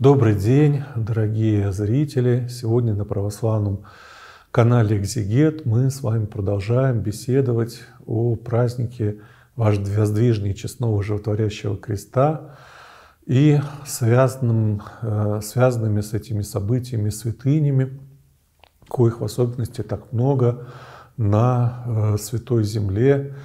Добрый день, дорогие зрители! Сегодня на православном канале «Экзегет» мы с вами продолжаем беседовать о празднике воздвижения честного животворящего креста и связанным, э, связанными с этими событиями святынями, коих в особенности так много на э, Святой Земле,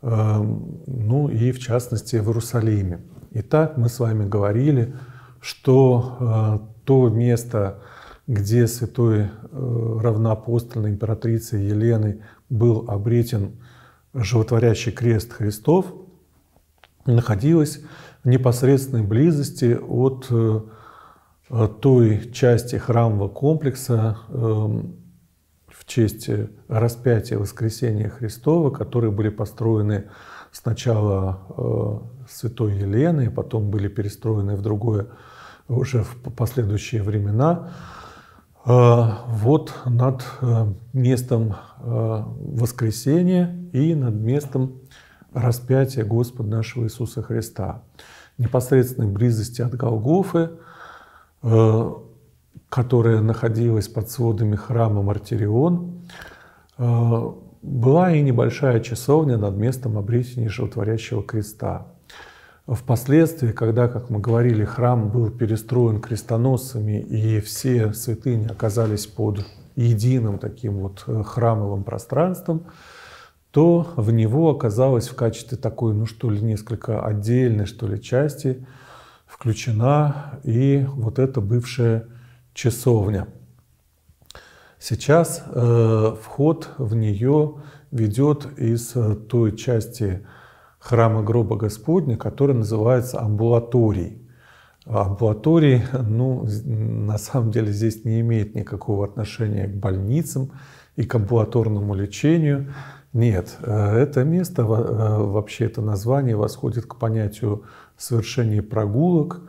э, ну и в частности в Иерусалиме. Итак, мы с вами говорили – что э, то место, где святой э, равноапостольной императрицы Елены был обретен животворящий крест Христов, находилось в непосредственной близости от э, той части храмового комплекса в честь распятия воскресения Христова, которые были построены сначала святой Елены, потом были перестроены в другое уже в последующие времена, э, вот над э, местом э, воскресения и над местом распятия Господа нашего Иисуса Христа. В непосредственной близости от Голгофы, которая находилась под сводами храма Мартирион, была и небольшая часовня над местом обретения животворящего креста. Впоследствии, когда, как мы говорили, храм был перестроен крестоносцами и все святыни оказались под единым таким вот э, храмовым пространством, то в него оказалась в качестве такой, ну что ли, несколько отдельной, что ли, части включена и вот эта бывшая часовня. Сейчас э, вход в нее ведет из э, той части храма гроба Господня, который называется амбулаторией. Амбулатории, ну, на самом деле здесь не имеет никакого отношения к больницам и к амбулаторному лечению. Нет, э, это место, э, вообще это название восходит к понятию совершения прогулок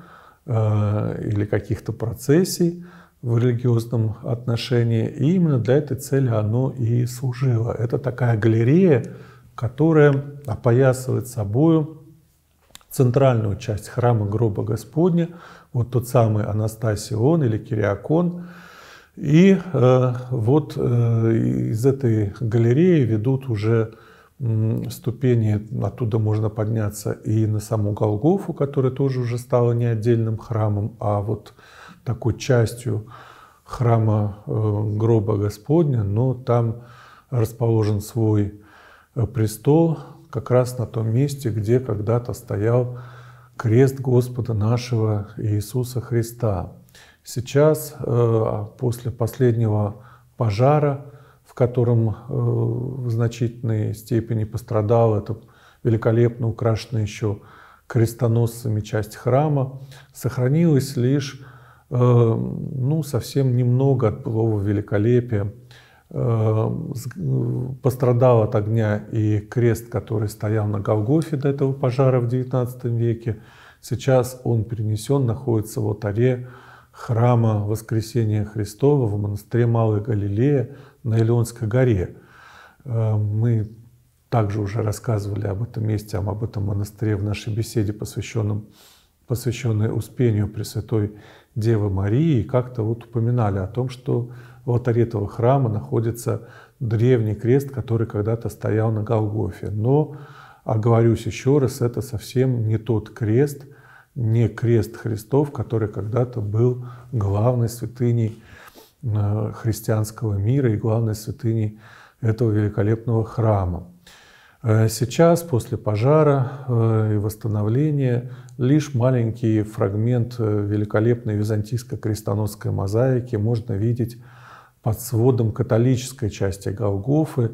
или каких-то процессий в религиозном отношении. И именно для этой цели оно и служило. Это такая галерея, которая опоясывает собою центральную часть храма гроба Господня, вот тот самый Анастасион или Кириакон. И э, вот э, из этой галереи ведут уже э, ступени, оттуда можно подняться и на саму Голгофу, которая тоже уже стала не отдельным храмом, а вот такой частью храма э, гроба Господня, но там расположен свой престол как раз на том месте, где когда-то стоял крест Господа нашего Иисуса Христа. Сейчас, э, после последнего пожара, в котором э, в значительной степени пострадал этот великолепно украшенный еще крестоносцами часть храма, сохранилось лишь э, ну, совсем немного от былого великолепия Э, пострадал от огня и крест, который стоял на Голгофе до этого пожара в XIX веке. Сейчас он перенесен, находится в алтаре храма Воскресения Христова в монастыре Малой Галилея на Илионской горе. Э, мы также уже рассказывали об этом месте, об этом монастыре в нашей беседе, посвященном, посвященной Успению Пресвятой Девы Марии, и как-то вот упоминали о том, что в алтаре этого храма находится древний крест, который когда-то стоял на Голгофе. Но, оговорюсь еще раз, это совсем не тот крест, не крест Христов, который когда-то был главной святыней э, христианского мира и главной святыней этого великолепного храма. Э, сейчас, после пожара э, и восстановления, лишь маленький фрагмент великолепной византийской крестоносской мозаики можно видеть под сводом католической части Голгофы.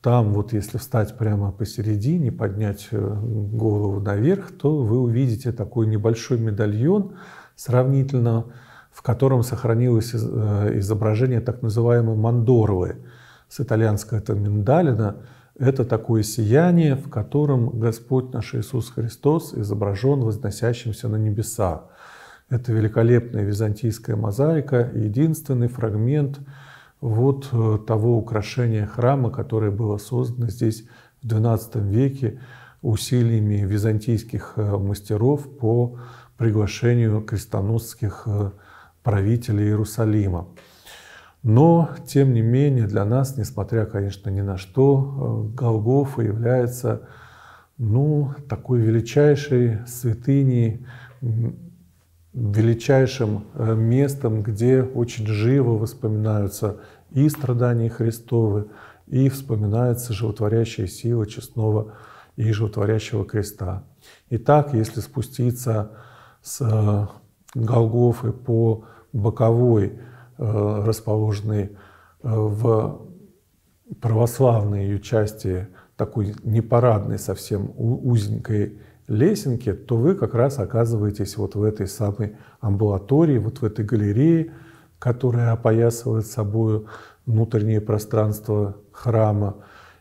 Там вот если встать прямо посередине, поднять э, голову наверх, то вы увидите такой небольшой медальон сравнительно, в котором сохранилось э, изображение так называемой мандорлы. С итальянского это миндалина. Это такое сияние, в котором Господь наш Иисус Христос изображен возносящимся на небеса. Это великолепная византийская мозаика, единственный фрагмент вот э, того украшения храма, которое было создано здесь в XII веке усилиями византийских э, мастеров по приглашению крестоносских э, правителей Иерусалима. Но, тем не менее, для нас, несмотря, конечно, ни на что, Голгофа является ну, такой величайшей святыней, величайшим местом, где очень живо воспоминаются и страдания Христовы, и вспоминается животворящая сила честного и животворящего креста. Итак, если спуститься с э, Голгофы по боковой, э, расположенной э, в православной ее части, такой непарадной совсем узенькой лесенке, то вы как раз оказываетесь вот в этой самой амбулатории, вот в этой галерее, которая опоясывает собой внутреннее пространство храма.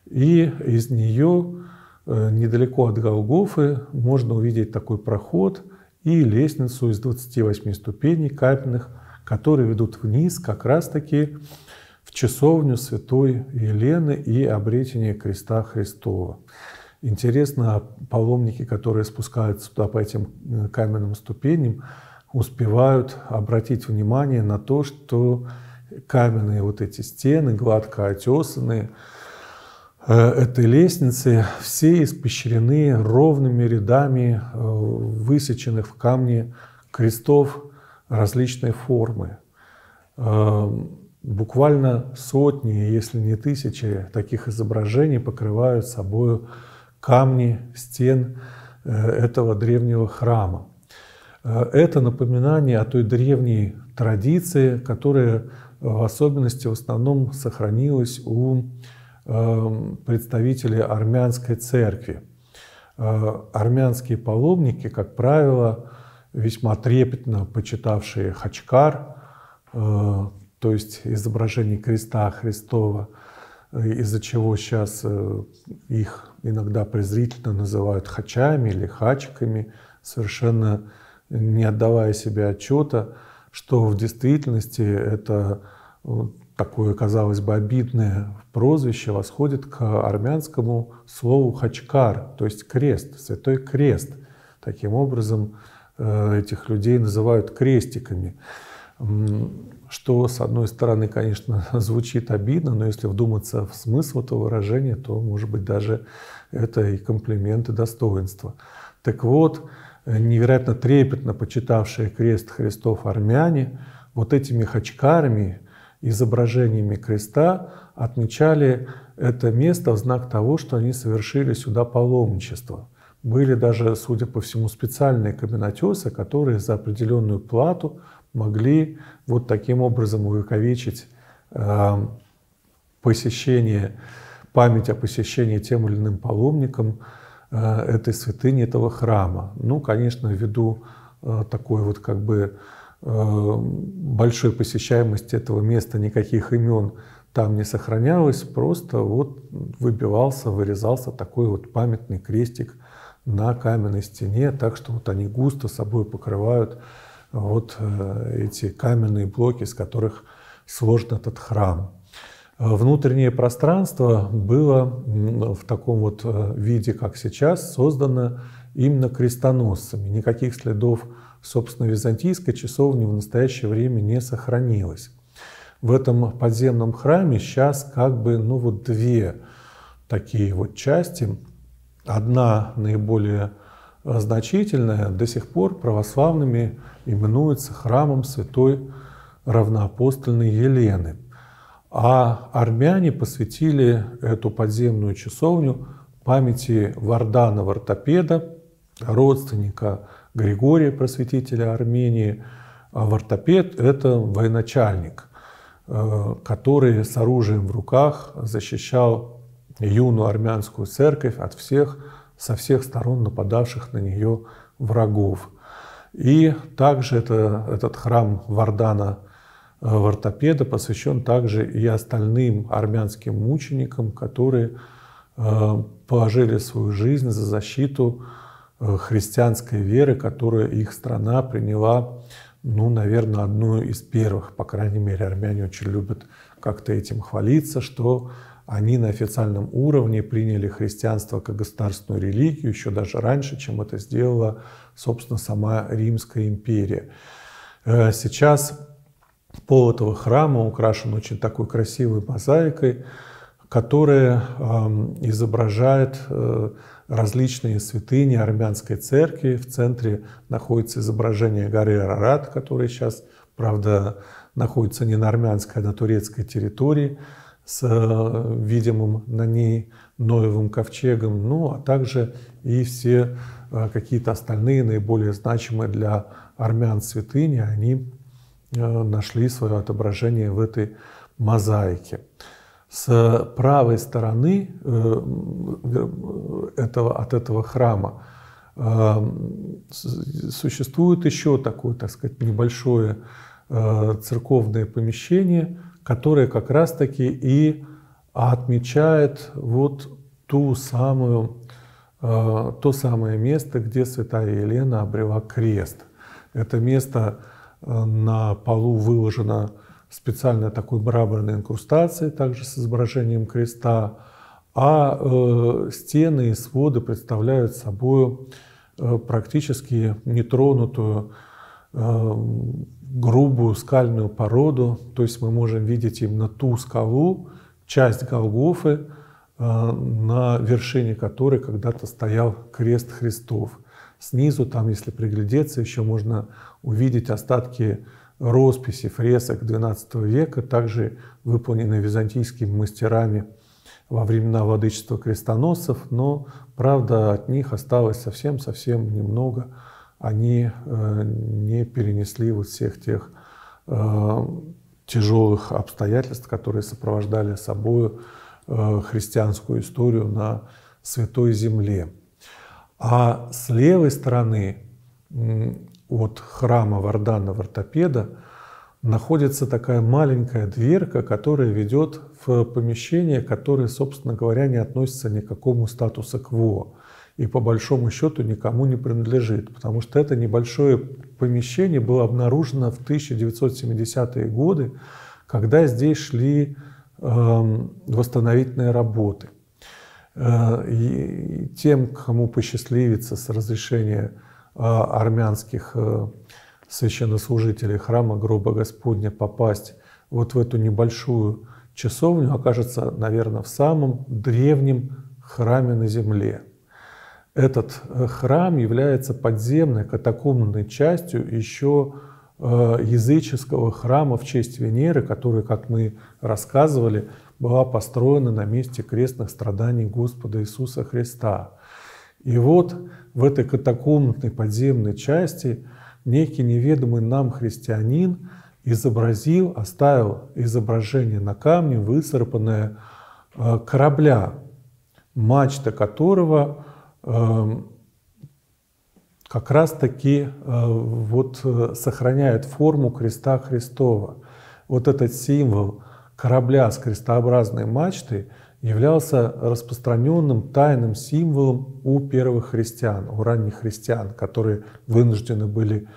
И из нее э, недалеко от Голгофы можно увидеть такой проход и лестницу из 28 ступеней каменных, которые ведут вниз как раз-таки в часовню святой Елены и обретение креста Христова. Интересно, паломники, которые спускаются туда по этим э, каменным ступеням, успевают обратить внимание на то, что каменные вот эти стены, гладко отесанные, э, этой лестницы, все испещрены ровными рядами э, высеченных в камне крестов различной формы. Э, буквально сотни, если не тысячи таких изображений покрывают собой камни стен этого древнего храма. Это напоминание о той древней традиции, которая в особенности в основном сохранилось у эм, представителей армянской церкви. Э, армянские паломники, как правило, весьма трепетно почитавшие Хачкар, э, то есть изображение креста Христова, э, из-за чего сейчас их иногда презрительно называют хачами или хачиками, совершенно не отдавая себе отчета что в действительности это такое, казалось бы, обидное прозвище восходит к армянскому слову хачкар, то есть крест, святой крест. Таким образом, э, этих людей называют крестиками. Что, с одной стороны, конечно, звучит обидно, но если вдуматься в смысл этого выражения, то, может быть, даже это и комплимент, и достоинство. Так вот, невероятно трепетно почитавшие крест Христов армяне, вот этими хачкарами, изображениями креста отмечали это место в знак того, что они совершили сюда паломничество. Были даже, судя по всему, специальные каменотесы, которые за определенную плату могли вот таким образом увековечить э, посещение, память о посещении тем или иным паломникам Э, этой святыни, этого храма. Ну, конечно, ввиду э, такой вот как бы э, большой посещаемости этого места никаких имен там не сохранялось, просто вот выбивался, вырезался такой вот памятный крестик на каменной стене, так что вот они густо собой покрывают вот эти каменные блоки, из которых сложен этот храм. Внутреннее пространство было в таком вот э, виде, как сейчас, создано именно крестоносцами. Никаких следов, собственно, византийской часовни в настоящее время не сохранилось. В этом подземном храме сейчас как бы ну вот две такие вот части. Одна наиболее э, значительная до сих пор православными именуется храмом святой равноапостольной Елены – а армяне посвятили эту подземную часовню памяти Вардана Вартопеда, родственника Григория, просветителя Армении. А Вартопед – это военачальник, э, который с оружием в руках защищал юную армянскую церковь от всех, со всех сторон нападавших на нее врагов. И также это, этот храм Вардана Э, в ортопеда посвящен также и остальным армянским мученикам, которые э, положили свою жизнь за защиту э, христианской веры, которую их страна приняла ну, наверное, одну из первых, по крайней мере, армяне очень любят как-то этим хвалиться, что они на официальном уровне приняли христианство как государственную религию еще даже раньше, чем это сделала, собственно, сама Римская империя. Э, сейчас пол этого храма украшен очень такой красивой мозаикой, которая изображает э, различные святыни армянской церкви. В центре находится изображение горы Арарат, которая сейчас, правда, находится не на армянской, а на турецкой территории с э, видимым на ней Ноевым ковчегом, ну а также и все э, какие-то остальные наиболее значимые для армян святыни, они нашли свое отображение в этой мозаике. С правой стороны э, этого, от этого храма э, существует еще такое, так сказать, небольшое э, церковное помещение, которое как раз-таки и отмечает вот ту самую, то самое место, где святая Елена обрела крест. Это место на полу выложено специальной такой мраморной инкрустацией, также с изображением креста, а э, стены и своды представляют собой э, практически нетронутую э, грубую скальную породу, то есть мы можем видеть именно ту скалу, часть Голгофы, э, на вершине которой когда-то стоял крест Христов. Снизу, там, если приглядеться, еще можно увидеть остатки росписи фресок XII века, также выполненные византийскими мастерами во времена владычества крестоносцев, но, правда, от них осталось совсем-совсем немного. Они э, не перенесли вот всех тех э, тяжелых обстоятельств, которые сопровождали собой э, христианскую историю на Святой Земле. А с левой стороны от храма Вардана Вартопеда находится такая маленькая дверка, которая ведет в помещение, которое, собственно говоря, не относится ни к какому статусу КВО и по большому счету никому не принадлежит, потому что это небольшое помещение было обнаружено в 1970-е годы, когда здесь шли э, восстановительные работы. Э, и тем, кому посчастливится с разрешения а, армянских э, священнослужителей храма гроба Господня попасть вот в эту небольшую часовню окажется, наверное, в самом древнем храме на земле. Этот э, храм является подземной катакомбной частью еще э, языческого храма в честь Венеры, который, как мы рассказывали, была построена на месте крестных страданий Господа Иисуса Христа. И вот в этой катакомбной подземной части некий неведомый нам христианин изобразил, оставил изображение на камне, выцарапанное э, корабля, мачта которого как раз-таки э, вот э, сохраняет форму креста Христова. Вот этот символ корабля с крестообразной мачтой – являлся распространенным тайным символом у первых христиан, у ранних христиан, которые вынуждены были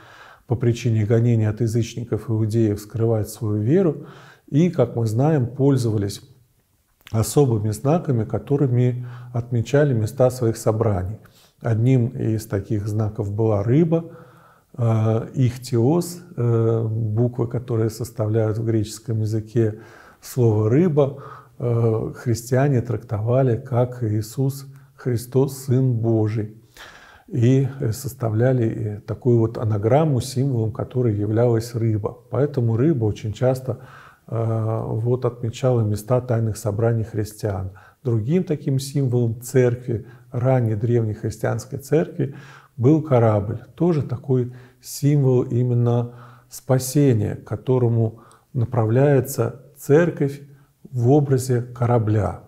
по причине гонения от язычников иудеев скрывать свою веру и, как мы знаем, пользовались особыми знаками, которыми отмечали места своих собраний. Одним из таких знаков была рыба, э, ихтиос, э, буквы, которые составляют в греческом языке слово «рыба», Э, христиане трактовали как Иисус Христос, Сын Божий. И составляли такую вот анаграмму, символом которой являлась рыба. Поэтому рыба очень часто вот отмечала места тайных собраний христиан. Другим таким символом церкви, ранней древней христианской церкви, был корабль. Тоже такой символ именно спасения, к которому направляется церковь в образе корабля,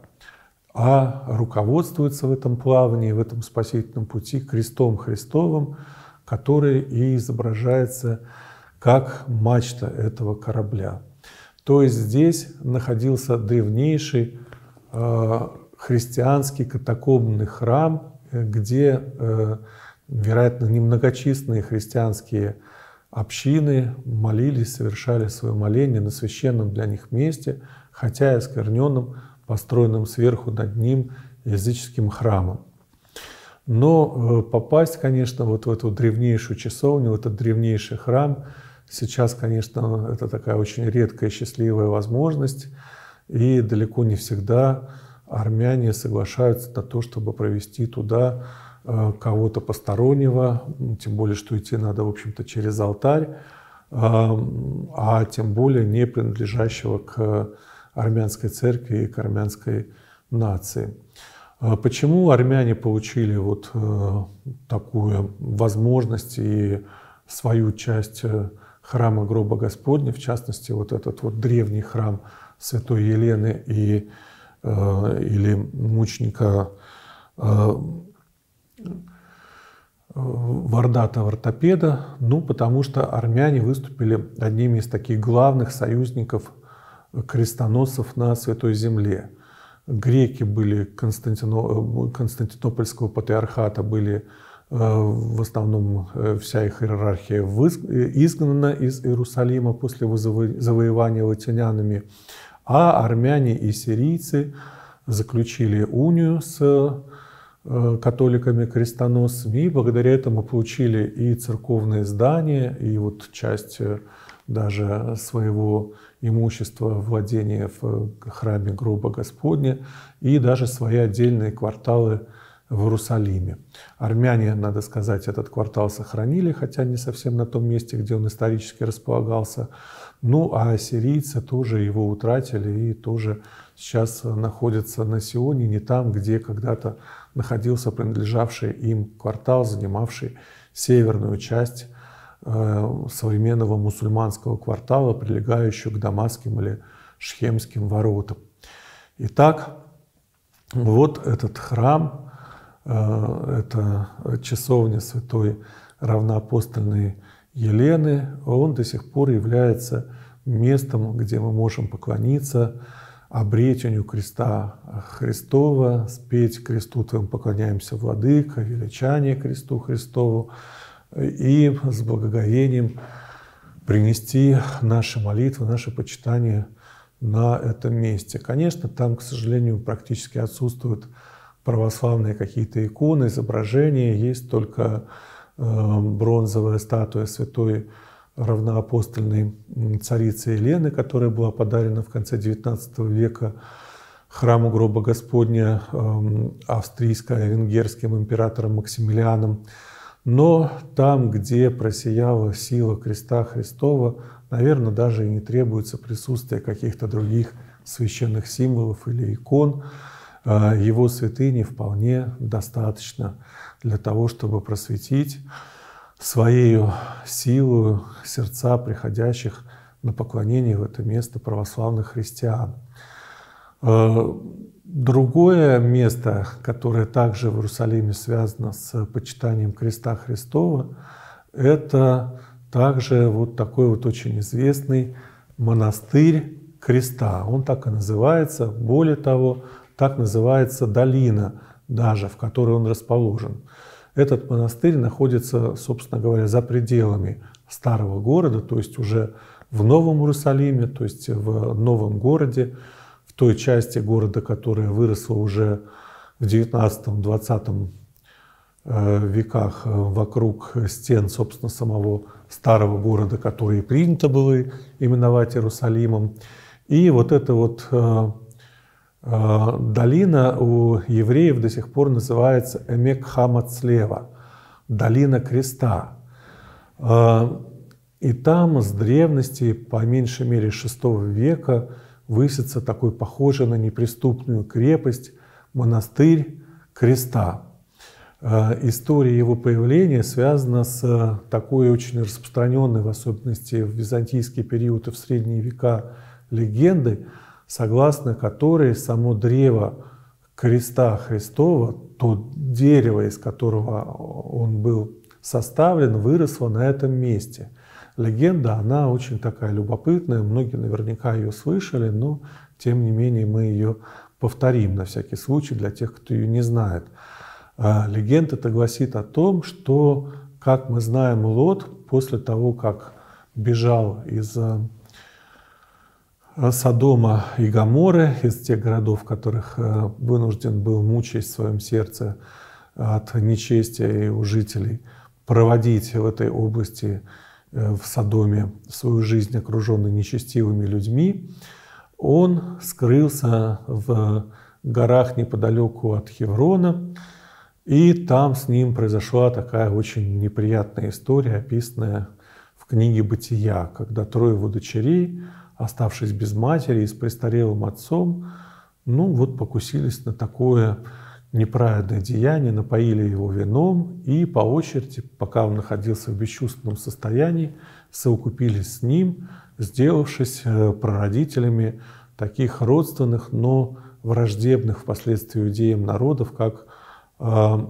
а руководствуется в этом плавании, в этом спасительном пути крестом Христовым, который и изображается как мачта этого корабля. То есть здесь находился древнейший э, христианский катакомбный храм, где, э, вероятно, немногочисленные христианские общины молились, совершали свое моление на священном для них месте, хотя и оскверненном, построенном сверху над ним языческим храмом. Но э, попасть, конечно, вот в эту древнейшую часовню, в этот древнейший храм, сейчас, конечно, это такая очень редкая счастливая возможность, и далеко не всегда армяне соглашаются на то, чтобы провести туда э, кого-то постороннего, тем более, что идти надо, в общем-то, через алтарь, а тем более не принадлежащего к армянской церкви и к армянской нации. А почему армяне получили вот э, такую возможность и свою часть э, храма гроба Господня, в частности, вот этот вот древний храм Святой Елены и, э, или мученика Вардата Вартопеда, ну, потому что армяне выступили одними из таких главных союзников крестоносцев на Святой Земле – Греки были Константино... Константинопольского патриархата, были э, в основном э, вся их иерархия изгнана из Иерусалима после завоевания латинянами, а армяне и сирийцы заключили унию с э, католиками-крестоносцами, и благодаря этому получили и церковные здания, и вот часть даже своего имущества, владения в храме гроба Господня и даже свои отдельные кварталы в Иерусалиме. Армяне, надо сказать, этот квартал сохранили, хотя не совсем на том месте, где он исторически располагался. Ну, а ассирийцы тоже его утратили и тоже сейчас находятся на Сионе, не там, где когда-то находился принадлежавший им квартал, занимавший северную часть Э, современного мусульманского квартала, прилегающего к Дамасским или Шхемским воротам. Итак, вот этот храм, это часовня святой равноапостольной Елены, он до сих пор является местом, где мы можем поклониться обретению креста Христова, спеть кресту Твоему поклоняемся, Владыка, величание кресту Христову, и с благоговением принести наши молитвы, наше почитание на этом месте. Конечно, там, к сожалению, практически отсутствуют православные какие-то иконы, изображения, есть только э, бронзовая статуя святой равноапостольной царицы Елены, которая была подарена в конце XIX века храму гроба Господня эм, австрийско-венгерским императором Максимилианом но там, где просияла сила креста Христова, наверное, даже и не требуется присутствие каких-то других священных символов или икон. А, его святыни вполне достаточно для того, чтобы просветить своей силой сердца приходящих на поклонение в это место православных христиан. А, Другое место, которое также в Иерусалиме связано с почитанием креста Христова, это также вот такой вот очень известный монастырь креста. Он так и называется. Более того, так называется долина даже, в которой он расположен. Этот монастырь находится, собственно говоря, за пределами старого города, то есть уже в Новом Иерусалиме, то есть в новом городе, в той части города, которая выросла уже в 19-20 э, веках э, вокруг стен, собственно, самого старого города, который принято было именовать Иерусалимом. И вот эта вот э, долина у евреев до сих пор называется Эмек Хамацлева, долина креста. И там с древности, по меньшей мере VI века, высится такой похожий на неприступную крепость, монастырь креста. Э, история его появления связана с такой очень распространенной, в особенности в византийский период и в средние века, легендой, согласно которой само древо креста Христова, то дерево, из которого он был составлен, выросло на этом месте – легенда, она очень такая любопытная, многие наверняка ее слышали, но тем не менее мы ее повторим на всякий случай для тех, кто ее не знает. А, легенда это гласит о том, что, как мы знаем, Лот после того, как бежал из Содома и Гаморы, из тех городов, которых вынужден был мучить в своем сердце от нечестия у жителей, проводить в этой области, в Содоме, свою жизнь, окруженной нечестивыми людьми, он скрылся в горах неподалеку от Хеврона, и там с ним произошла такая очень неприятная история, описанная в книге «Бытия», когда трое его дочерей, оставшись без матери и с престарелым отцом, ну вот покусились на такое неправедное деяние, напоили его вином и по очереди, пока он находился в бесчувственном состоянии, совокупились с ним, сделавшись э, прародителями таких родственных, но враждебных впоследствии иудеям народов, как э,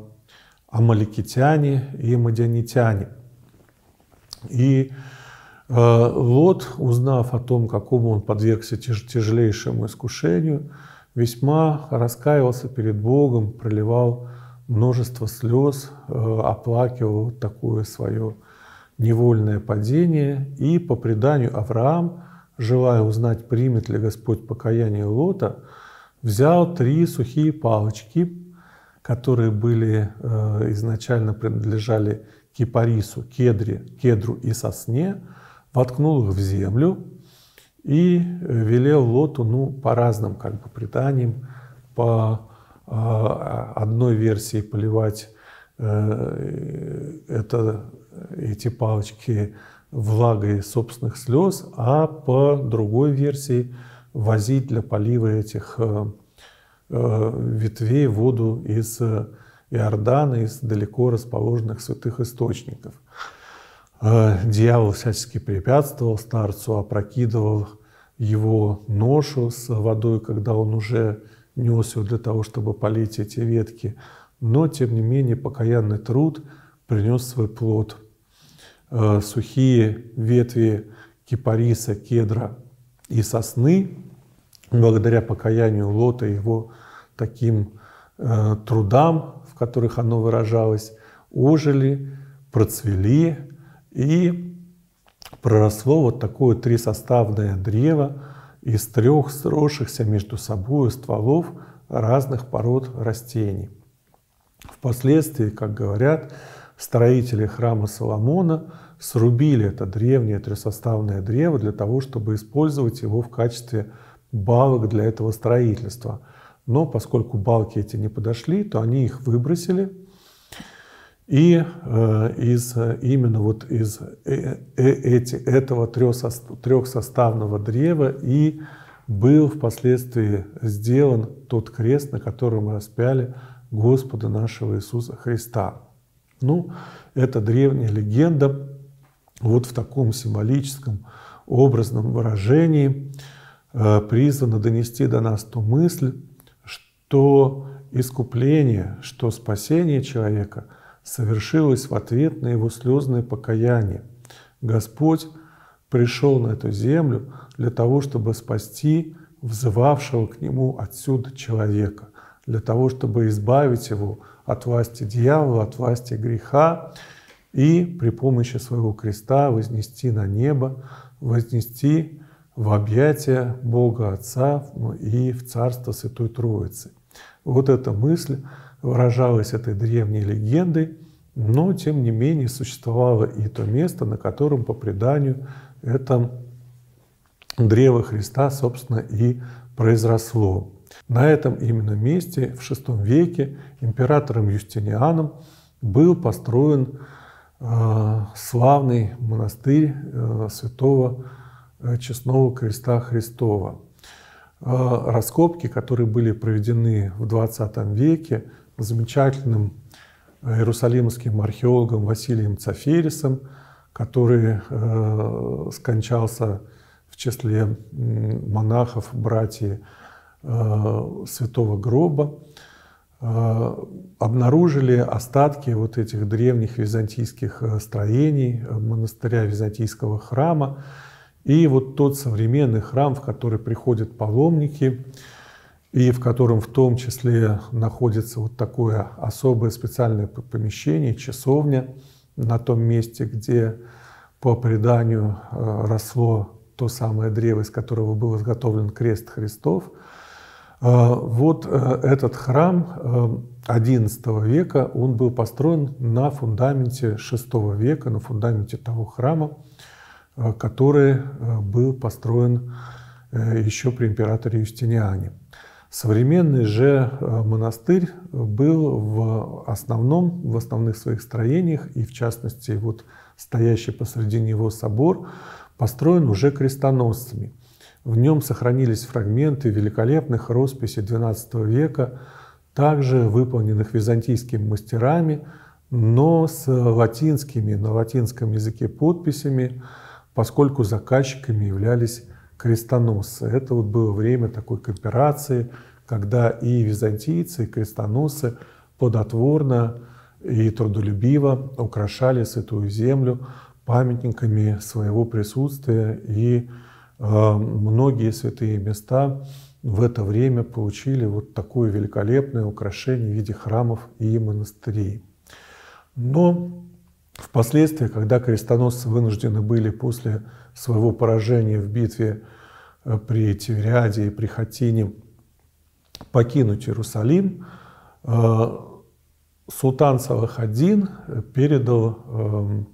амаликитяне и мадианитяне. И Лот, узнав о том, какому он подвергся тяж тяжелейшему искушению, весьма раскаивался перед Богом, проливал множество слез, э, оплакивал такое свое невольное падение. И по преданию Авраам, желая узнать, примет ли Господь покаяние Лота, взял три сухие палочки, которые были э, изначально принадлежали кипарису, кедре, кедру и сосне, воткнул их в землю и велел Лоту, ну, по разным как бы преданиям, по э, одной версии поливать э, это, эти палочки влагой собственных слез, а по другой версии – возить для полива этих э, э, ветвей воду из э, Иордана, из далеко расположенных святых источников. Дьявол всячески препятствовал старцу, опрокидывал его ношу с водой, когда он уже нес ее для того, чтобы полить эти ветки. Но, тем не менее, покаянный труд принес свой плод. Сухие ветви кипариса, кедра и сосны, благодаря покаянию Лота и его таким э, трудам, в которых оно выражалось, ожили, процвели и проросло вот такое трисоставное древо из трех сросшихся между собой стволов разных пород растений. Впоследствии, как говорят, строители храма Соломона срубили это древнее трехсоставное древо для того, чтобы использовать его в качестве балок для этого строительства. Но поскольку балки эти не подошли, то они их выбросили. И э, из, именно вот из э, э, эти, этого трехсоставного древа и был впоследствии сделан тот крест, на котором мы распяли Господа нашего Иисуса Христа. Ну, это древняя легенда вот в таком символическом образном выражении призвана донести до нас ту мысль, что искупление, что спасение человека совершилось в ответ на его слезное покаяние. Господь пришел на эту землю для того, чтобы спасти взывавшего к нему отсюда человека, для того, чтобы избавить его от власти дьявола, от власти греха и при помощи своего креста вознести на небо, вознести в объятия Бога Отца и в Царство Святой Троицы. Вот эта мысль выражалась этой древней легендой, но тем не менее существовало и то место, на котором по преданию это древо Христа, собственно, и произросло. На этом именно месте в VI веке императором Юстинианом был построен э, славный монастырь э, святого э, Честного Креста Христова. Раскопки, которые были проведены в XX веке замечательным иерусалимским археологом Василием Цаферисом, который скончался в числе монахов, братьев Э, святого гроба, э, обнаружили остатки вот этих древних византийских э, строений, монастыря византийского храма. И вот тот современный храм, в который приходят паломники, и в котором в том числе находится вот такое особое специальное помещение, часовня, на том месте, где по преданию росло то самое древо, из которого был изготовлен крест Христов. Вот этот храм XI века, он был построен на фундаменте VI века, на фундаменте того храма, который был построен еще при императоре Юстиниане. Современный же э, монастырь был в основном, в основных своих строениях, и в частности вот стоящий посреди него собор, построен уже крестоносцами. В нем сохранились фрагменты великолепных росписей XII века, также выполненных византийскими мастерами, но с латинскими, на латинском языке подписями, поскольку заказчиками являлись крестоносцы. Это вот было время такой кооперации, когда и византийцы, и крестоносцы плодотворно и трудолюбиво украшали Святую Землю памятниками своего присутствия, и э, многие святые места в это время получили вот такое великолепное украшение в виде храмов и монастырей. Но впоследствии, когда крестоносцы вынуждены были после своего поражения в битве э, при Тивериаде и при Хатине покинуть Иерусалим, э, султан Салахаддин передал эм,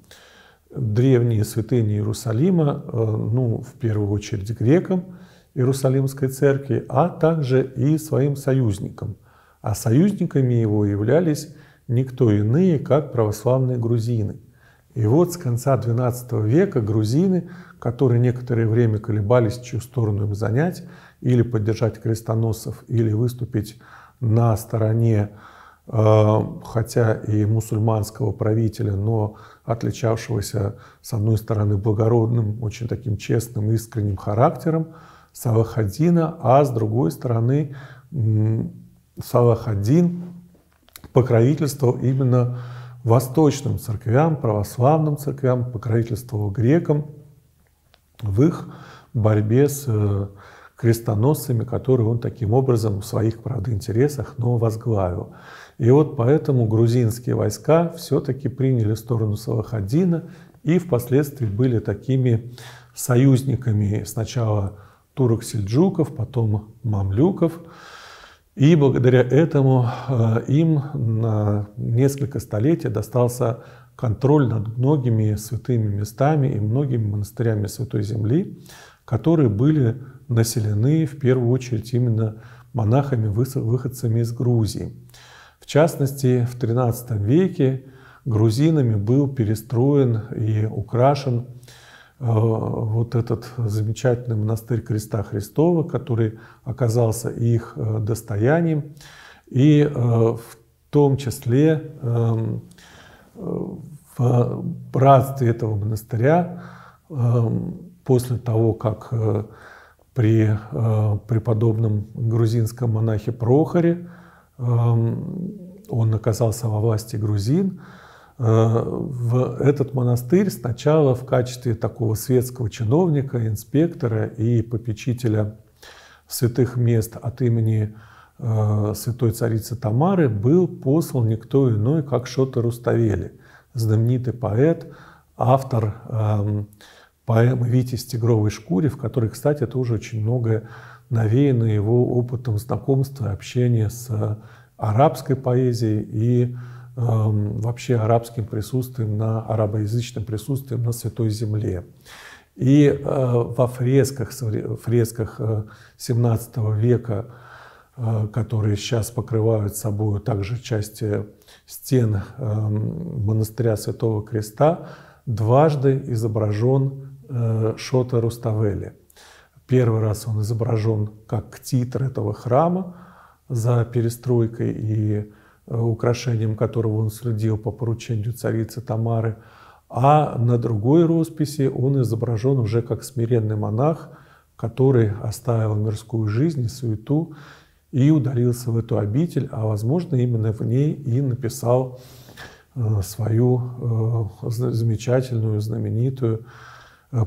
древние святыни Иерусалима, э, ну, в первую очередь грекам Иерусалимской церкви, а также и своим союзникам. А союзниками его являлись никто иные, как православные грузины – и вот с конца XII века грузины, которые некоторое время колебались, чью сторону им занять, или поддержать крестоносцев, или выступить на стороне, э, хотя и мусульманского правителя, но отличавшегося, с одной стороны, благородным, очень таким честным, искренним характером Салахаддина, а с другой стороны, Салахаддин покровительствовал именно восточным церквям, православным церквям, покровительствовал грекам в их борьбе с э, крестоносцами, которые он таким образом в своих, правда, интересах, но возглавил. И вот поэтому грузинские войска все-таки приняли сторону Салахаддина и впоследствии были такими союзниками сначала турок-сельджуков, потом мамлюков, и благодаря этому э, им на несколько столетий достался контроль над многими святыми местами и многими монастырями Святой Земли, которые были населены в первую очередь именно монахами-выходцами из Грузии. В частности, в XIII веке грузинами был перестроен и украшен вот этот замечательный монастырь Креста Христова, который оказался их э, достоянием. И э, в том числе эм, в братстве этого монастыря эм, после того, как при преподобном грузинском монахе Прохоре эм, он оказался во власти грузин, Э, в этот монастырь сначала в качестве такого светского чиновника, инспектора и попечителя святых мест от имени э, святой царицы Тамары был послан никто иной, как Шота Руставели, знаменитый поэт, автор эм, поэмы «Витязь в тигровой шкуре», в которой, кстати, тоже очень многое навеяно его опытом знакомства и общения с арабской поэзией и вообще арабским присутствием, на арабоязычным присутствием на Святой Земле. И э, во фресках, фресках 17 э, века, э, которые сейчас покрывают собой также части стен монастыря Святого Креста, дважды изображен Шота Руставели. Первый раз он изображен как титр этого храма за перестройкой и Э, украшением которого он следил по поручению царицы Тамары, а на другой росписи он изображен уже как смиренный монах, который оставил мирскую жизнь и суету и удалился в эту обитель, а возможно именно в ней и написал э, свою э, замечательную, знаменитую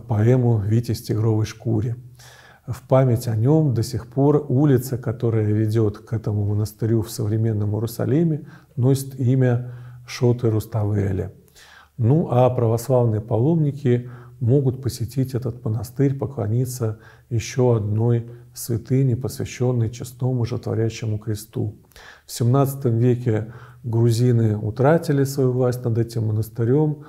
поэму «Витязь в тигровой шкуре» в память о нем до сих пор улица, которая ведет к этому монастырю в современном Иерусалиме, носит имя Шоты Руставели. Ну а православные паломники могут посетить этот монастырь, поклониться еще одной святыне, посвященной честному животворящему кресту. В XVII веке грузины утратили свою власть над этим монастырем,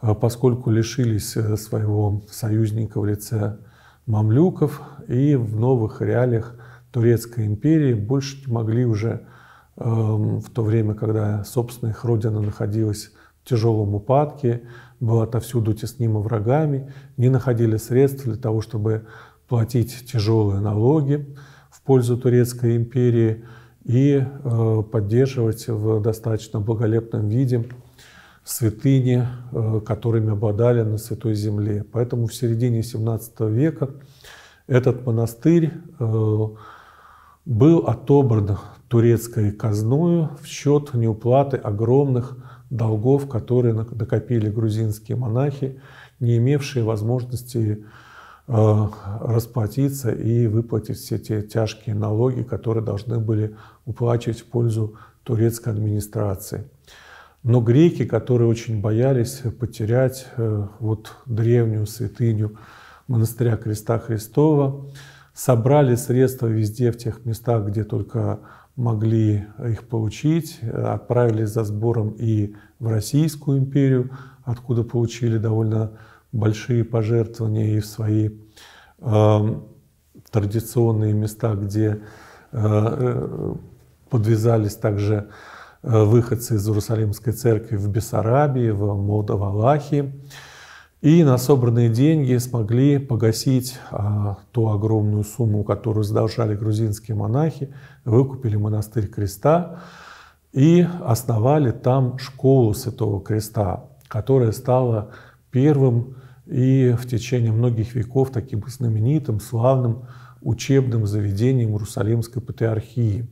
а поскольку лишились э, своего союзника в лице мамлюков и в новых реалиях Турецкой империи больше не могли уже эм, в то время, когда, собственно, их родина находилась в тяжелом упадке, была отовсюду теснима врагами, не находили средств для того, чтобы платить тяжелые налоги в пользу Турецкой империи и э, поддерживать в достаточно благолепном виде святыни, э, которыми обладали на Святой Земле. Поэтому в середине XVII века этот монастырь э, был отобран турецкой казною в счет неуплаты огромных долгов, которые накопили грузинские монахи, не имевшие возможности э, расплатиться и выплатить все те тяжкие налоги, которые должны были уплачивать в пользу турецкой администрации. Но греки, которые очень боялись потерять э, вот древнюю святыню монастыря Креста Христова, собрали средства везде, в тех местах, где только могли их получить, отправились за сбором и в Российскую империю, откуда получили довольно большие пожертвования и в свои э, традиционные места, где э, подвязались также э, выходцы из Иерусалимской церкви в Бессарабии, в Молдовалахии. И на собранные деньги смогли погасить а, ту огромную сумму, которую задолжали грузинские монахи, выкупили монастырь Креста и основали там школу Святого Креста, которая стала первым и в течение многих веков таким знаменитым, славным учебным заведением Иерусалимской патриархии.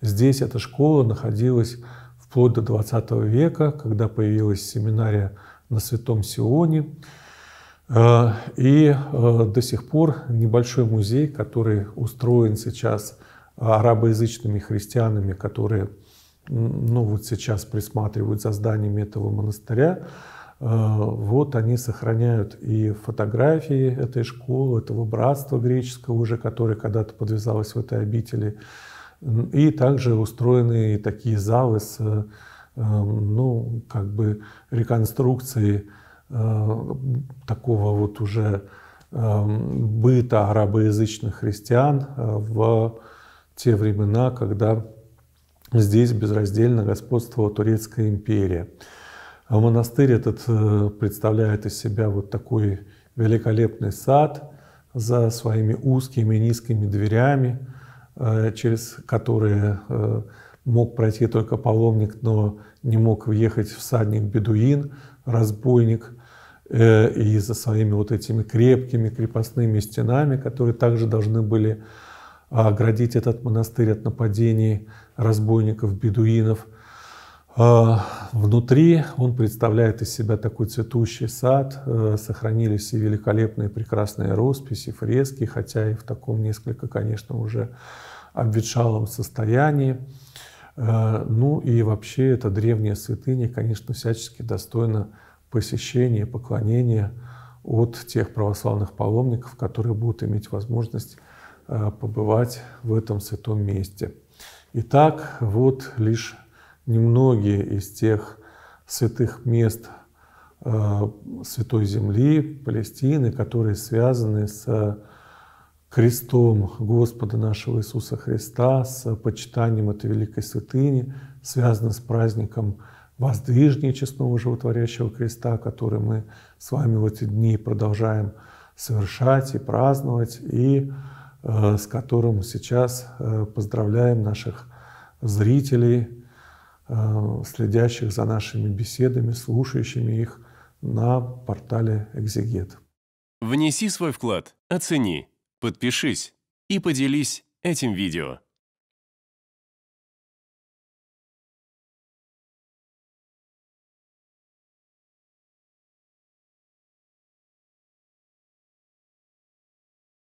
Здесь эта школа находилась вплоть до 20 века, когда появилась семинария на Святом Сионе. Э, и э, до сих пор небольшой музей, который устроен сейчас арабоязычными христианами, которые ну, вот сейчас присматривают за зданиями этого монастыря, э, вот они сохраняют и фотографии этой школы, этого братства греческого уже, которое когда-то подвязалось в этой обители, и также устроены такие залы с Эм, ну, как бы реконструкции э, такого вот уже эм, быта арабоязычных христиан э, в те времена, когда здесь безраздельно господствовала Турецкая империя. А монастырь этот э, представляет из себя вот такой великолепный сад за своими узкими низкими дверями, через которые мог пройти только паломник, но не мог въехать всадник-бедуин, разбойник, э, и за своими вот этими крепкими крепостными стенами, которые также должны были оградить этот монастырь от нападений разбойников-бедуинов. А, внутри он представляет из себя такой цветущий сад, э, сохранились все великолепные прекрасные росписи, фрески, хотя и в таком несколько, конечно, уже обветшалом состоянии. Э, ну и вообще эта древняя святыня, конечно, всячески достойна посещения и поклонения от тех православных паломников, которые будут иметь возможность э, побывать в этом святом месте. Итак, вот лишь немногие из тех святых мест э, Святой Земли, Палестины, которые связаны с крестом Господа нашего Иисуса Христа, с почитанием этой великой святыни, связано с праздником воздвижения честного животворящего креста, который мы с вами в эти дни продолжаем совершать и праздновать, и э, с которым сейчас э, поздравляем наших зрителей, э, следящих за нашими беседами, слушающими их на портале «Экзегет». Внеси свой вклад, оцени – подпишись и поделись этим видео.